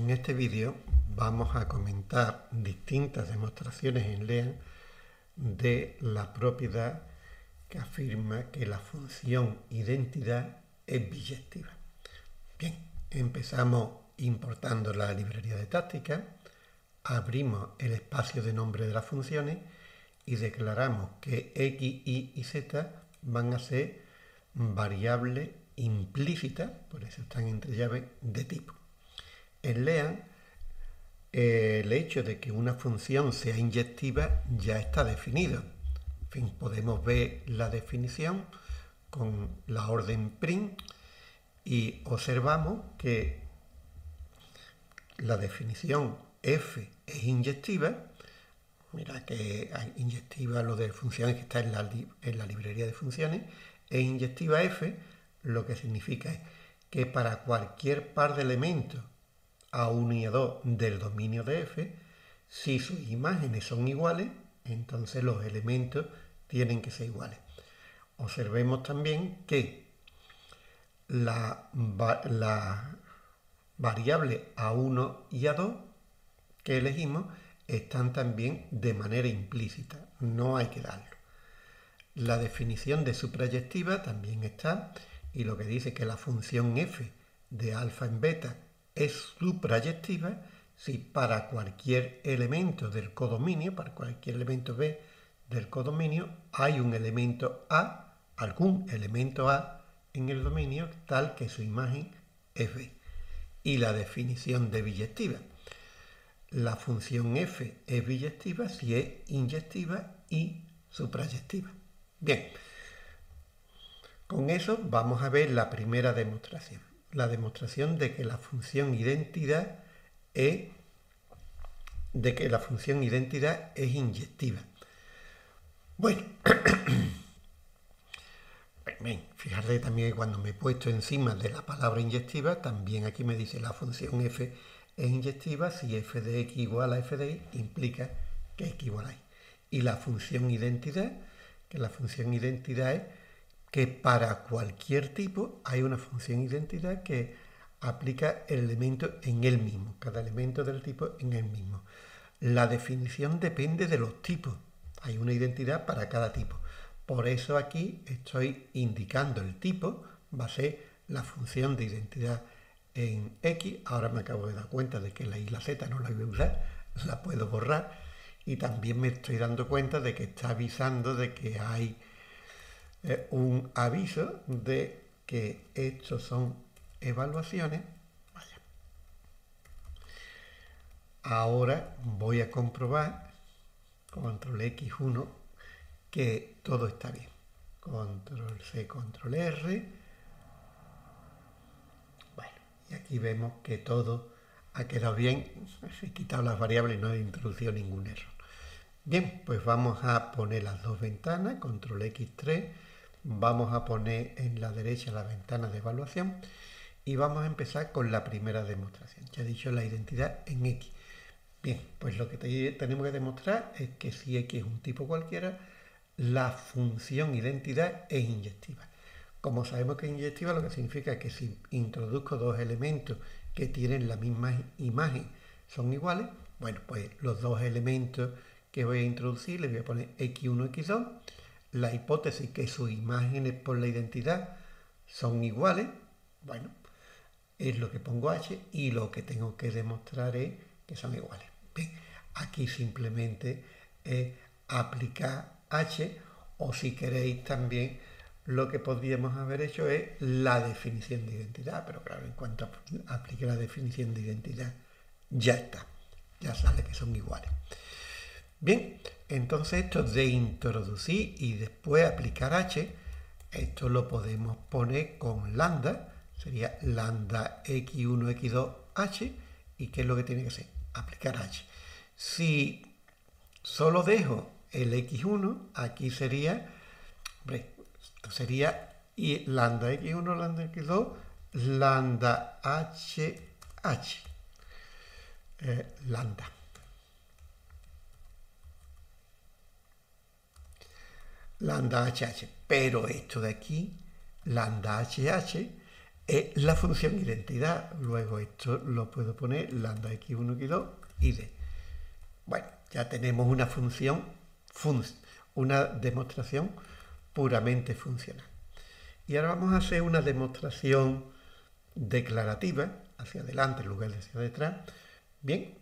En este vídeo vamos a comentar distintas demostraciones en LEAN de la propiedad que afirma que la función identidad es biyectiva. Bien, empezamos importando la librería de táctica, abrimos el espacio de nombre de las funciones y declaramos que x, y y z van a ser variables implícitas, por eso están entre llaves de tipo. En LEAN, el hecho de que una función sea inyectiva ya está definido. En fin, podemos ver la definición con la orden print y observamos que la definición f es inyectiva. Mira que inyectiva lo de funciones que está en la, en la librería de funciones. Es inyectiva f, lo que significa es que para cualquier par de elementos a1 y a2 del dominio de f, si sus imágenes son iguales, entonces los elementos tienen que ser iguales. Observemos también que la, la variable a1 y a2 que elegimos están también de manera implícita, no hay que darlo. La definición de suprayectiva también está y lo que dice que la función f de alfa en beta es suprayectiva si para cualquier elemento del codominio, para cualquier elemento B del codominio, hay un elemento A, algún elemento A en el dominio tal que su imagen es B. Y la definición de biyectiva. La función f es biyectiva si es inyectiva y suprayectiva. Bien, con eso vamos a ver la primera demostración la demostración de que la función identidad es de que la función identidad es inyectiva. Bueno, fíjate también que cuando me he puesto encima de la palabra inyectiva, también aquí me dice la función f es inyectiva si f de x igual a f de y implica que x igual a y. Y la función identidad, que la función identidad es que para cualquier tipo hay una función identidad que aplica el elemento en él mismo, cada elemento del tipo en él mismo. La definición depende de los tipos. Hay una identidad para cada tipo. Por eso aquí estoy indicando el tipo, va a ser la función de identidad en X. Ahora me acabo de dar cuenta de que la Y la Z no la voy a usar, la puedo borrar. Y también me estoy dando cuenta de que está avisando de que hay un aviso de que estos son evaluaciones. Ahora voy a comprobar, control X1, que todo está bien. Control C, control R. Bueno, y aquí vemos que todo ha quedado bien. He quitado las variables y no he introducido ningún error. Bien, pues vamos a poner las dos ventanas, control X3 Vamos a poner en la derecha la ventana de evaluación y vamos a empezar con la primera demostración. Ya he dicho la identidad en X. Bien, pues lo que tenemos que demostrar es que si X es un tipo cualquiera, la función identidad es inyectiva. Como sabemos que es inyectiva, lo que significa que si introduzco dos elementos que tienen la misma imagen son iguales, bueno, pues los dos elementos que voy a introducir les voy a poner x1, x2 la hipótesis que sus imágenes por la identidad son iguales, bueno, es lo que pongo h y lo que tengo que demostrar es que son iguales. Bien, aquí simplemente es aplicar h o si queréis también lo que podríamos haber hecho es la definición de identidad, pero claro, en cuanto aplique la definición de identidad, ya está, ya sale que son iguales. Bien, entonces esto de introducir y después aplicar h, esto lo podemos poner con lambda, sería lambda x1, x2, h, y ¿qué es lo que tiene que ser? Aplicar h. Si solo dejo el x1, aquí sería, hombre, esto sería y lambda x1, lambda x2, lambda h, h, eh, lambda. Lambda HH. Pero esto de aquí, lambda HH, es la función identidad. Luego esto lo puedo poner lambda x1, x2 y d. Bueno, ya tenemos una función, una demostración puramente funcional. Y ahora vamos a hacer una demostración declarativa, hacia adelante en lugar de hacia detrás. Bien,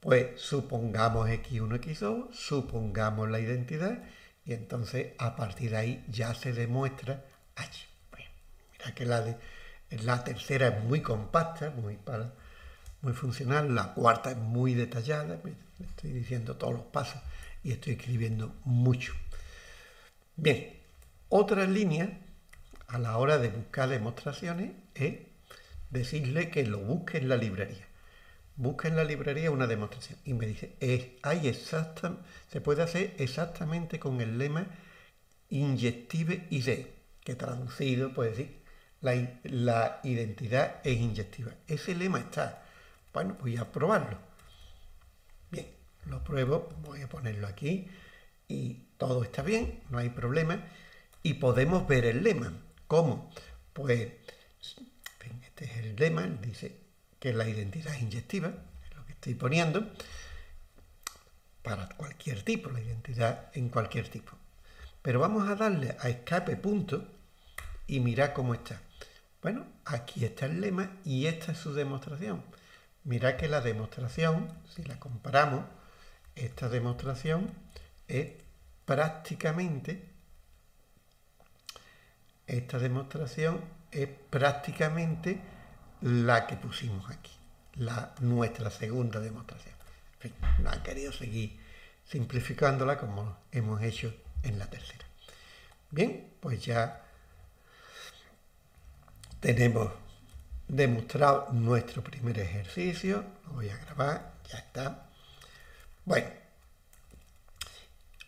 pues supongamos x1, x2, supongamos la identidad y entonces a partir de ahí ya se demuestra h. mira que la, la tercera es muy compacta, muy, para, muy funcional, la cuarta es muy detallada, estoy diciendo todos los pasos y estoy escribiendo mucho. Bien, otra línea a la hora de buscar demostraciones es decirle que lo busque en la librería. Busca en la librería una demostración y me dice, es, hay exacta, se puede hacer exactamente con el lema inyective ID, que traducido puede decir la, la identidad es inyectiva. Ese lema está. Bueno, voy a probarlo. Bien, lo pruebo, voy a ponerlo aquí y todo está bien, no hay problema. Y podemos ver el lema. ¿Cómo? Pues, este es el lema, dice que la identidad es inyectiva, es lo que estoy poniendo, para cualquier tipo, la identidad en cualquier tipo. Pero vamos a darle a escape punto y mira cómo está. Bueno, aquí está el lema y esta es su demostración. Mira que la demostración, si la comparamos, esta demostración es prácticamente, esta demostración es prácticamente la que pusimos aquí, la, nuestra segunda demostración. No han querido seguir simplificándola como hemos hecho en la tercera. Bien, pues ya tenemos demostrado nuestro primer ejercicio. Lo voy a grabar, ya está. Bueno,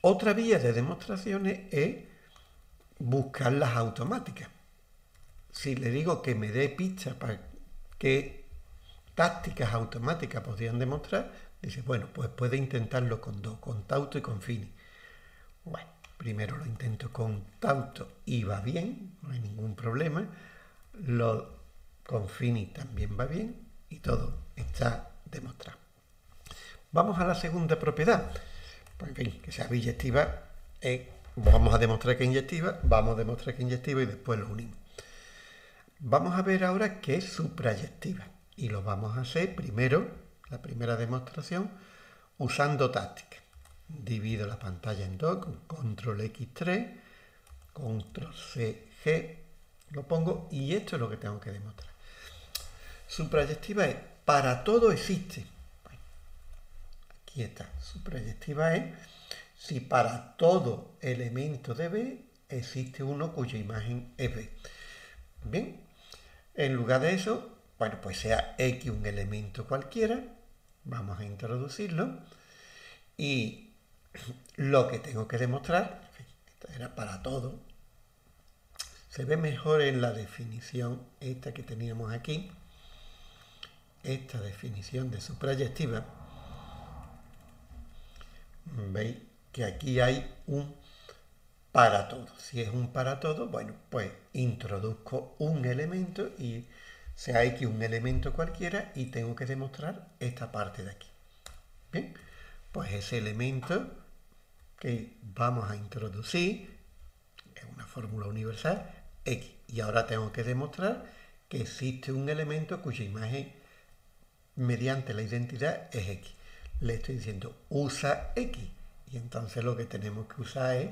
otra vía de demostraciones es buscar las automáticas. Si le digo que me dé pistas para qué tácticas automáticas podrían demostrar, dice, bueno, pues puede intentarlo con dos, con Tauto y con Fini. Bueno, primero lo intento con Tauto y va bien, no hay ningún problema lo con Fini también va bien y todo está demostrado. Vamos a la segunda propiedad. Pues en fin, que sea biyectiva, eh, vamos a demostrar que es inyectiva, vamos a demostrar que es inyectiva y después lo unimos. Vamos a ver ahora qué es suprayectiva y lo vamos a hacer primero, la primera demostración, usando táctica. Divido la pantalla en dos con control X3, control C, lo pongo y esto es lo que tengo que demostrar. Suprayectiva es, para todo existe. aquí está. Suprayectiva es, si para todo elemento de B existe uno cuya imagen es B. Bien, en lugar de eso, bueno, pues sea X un elemento cualquiera, vamos a introducirlo, y lo que tengo que demostrar, era para todo, se ve mejor en la definición esta que teníamos aquí, esta definición de suprayectiva. Veis que aquí hay un para todo. Si es un para todo, bueno, pues introduzco un elemento y sea X un elemento cualquiera y tengo que demostrar esta parte de aquí. Bien, pues ese elemento que vamos a introducir es una fórmula universal X. Y ahora tengo que demostrar que existe un elemento cuya imagen mediante la identidad es X. Le estoy diciendo usa X. Y entonces lo que tenemos que usar es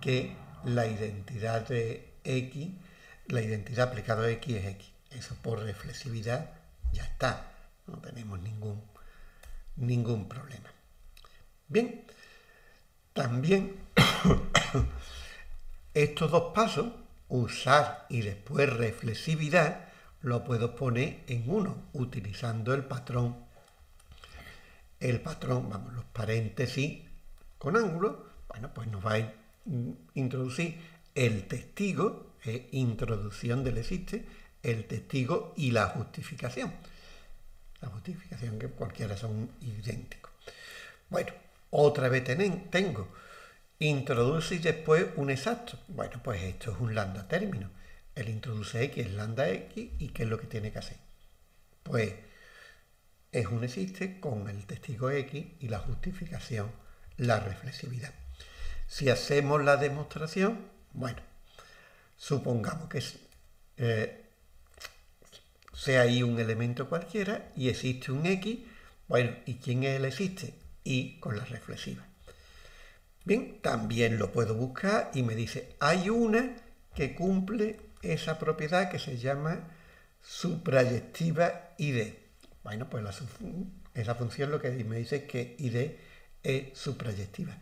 que la identidad de X, la identidad aplicada a X es X. Eso por reflexividad ya está. No tenemos ningún, ningún problema. Bien, también estos dos pasos usar y después reflexividad, lo puedo poner en uno, utilizando el patrón. El patrón, vamos, los paréntesis con ángulo, bueno, pues nos va a introducir el testigo, introducción del existe, el testigo y la justificación. La justificación que cualquiera son idénticos. Bueno, otra vez tengo Introduce y después un exacto. Bueno, pues esto es un lambda término. Él introduce x es lambda x y ¿qué es lo que tiene que hacer? Pues es un existe con el testigo x y la justificación, la reflexividad. Si hacemos la demostración, bueno, supongamos que eh, sea ahí un elemento cualquiera y existe un x, bueno, ¿y quién es el existe? Y con la reflexiva. Bien, también lo puedo buscar y me dice, hay una que cumple esa propiedad que se llama suprayectiva ID. Bueno, pues esa función lo que me dice es que ID es suprayectiva.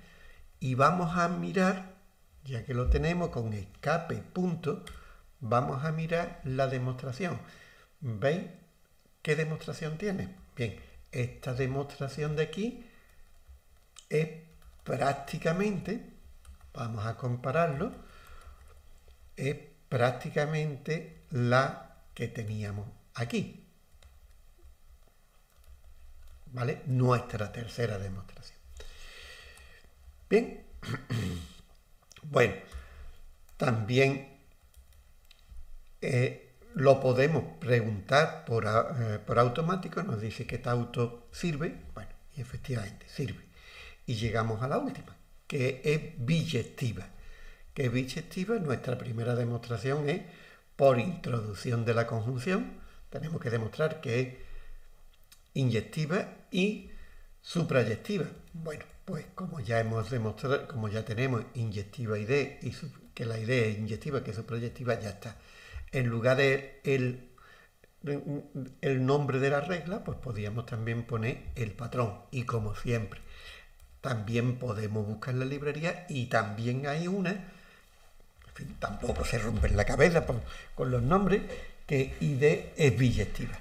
Y vamos a mirar, ya que lo tenemos con escape punto, vamos a mirar la demostración. ¿Veis qué demostración tiene? Bien, esta demostración de aquí es prácticamente, vamos a compararlo, es prácticamente la que teníamos aquí. ¿Vale? Nuestra tercera demostración. Bien, bueno, también eh, lo podemos preguntar por, eh, por, automático, nos dice que este auto sirve, bueno, y efectivamente sirve. Y llegamos a la última, que es biyectiva. Que es biyectiva, nuestra primera demostración es por introducción de la conjunción, tenemos que demostrar que es inyectiva y suprayectiva. Bueno, pues como ya hemos demostrado, como ya tenemos inyectiva ID y que la ID es inyectiva, que es proyectiva, ya está. En lugar de el, el nombre de la regla, pues podríamos también poner el patrón. Y como siempre, también podemos buscar la librería y también hay una, en fin, tampoco se rompe la cabeza con los nombres, que ID es biyectiva.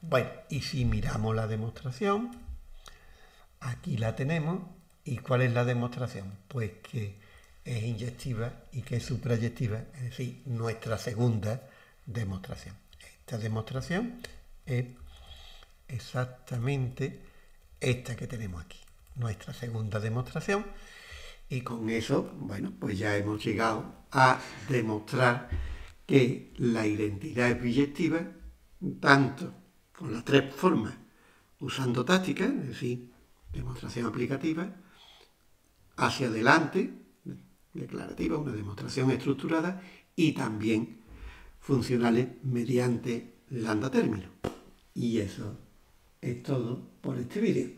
Bueno, y si miramos la demostración, aquí la tenemos, ¿Y cuál es la demostración? Pues que es inyectiva y que es suprayectiva, es decir, nuestra segunda demostración. Esta demostración es exactamente esta que tenemos aquí, nuestra segunda demostración. Y con eso, bueno, pues ya hemos llegado a demostrar que la identidad es biyectiva, tanto con las tres formas, usando táctica, es decir, demostración aplicativa, hacia adelante, declarativa, una demostración estructurada, y también funcionales mediante lambda término. Y eso es todo por este vídeo.